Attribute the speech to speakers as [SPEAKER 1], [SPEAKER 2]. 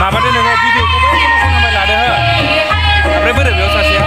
[SPEAKER 1] माबादो नोङो भिडिअखौबो खोनासंनांबाय लादो हो ओमफ्राय बोरो बेयाव सासेया